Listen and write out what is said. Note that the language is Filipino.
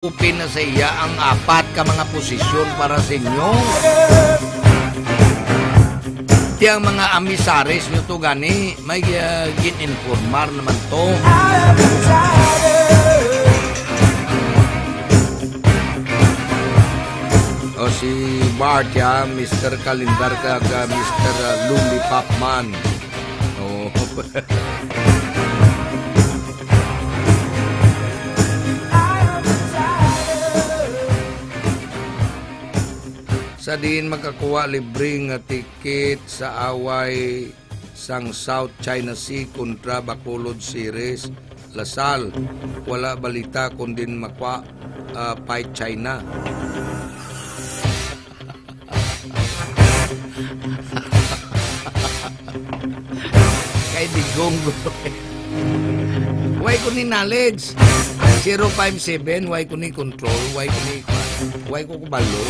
Upin na sa iya ang apat ka mga posisyon para sa inyo. Tiyang mga amisaris nyo to gani, may uh, gininformar naman to. O si Bart ya, Mr. Kalindar ka, Mr. Lollipop Man. Oh. sa din makakuha libre nga ticket sa away sang South China Sea kontra Bacolod Series. Lasal wala balita kun din makwa uh, fight China. Kay digong Why ko ni knowledge? 057, why ko ni control, why ko ni why ko kubalo?